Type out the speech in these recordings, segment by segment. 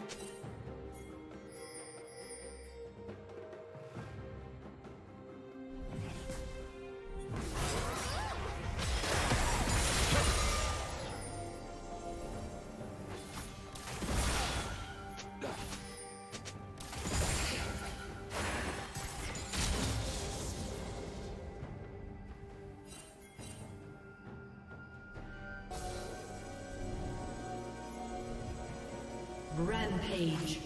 you Rampage.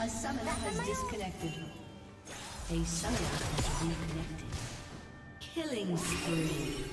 A summoner has disconnected. A summoner has reconnected. Killing spree.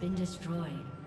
Been destroyed.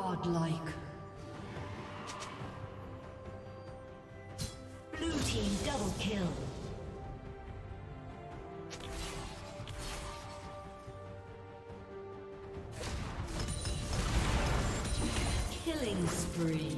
Godlike. Blue team double kill. Killing spree.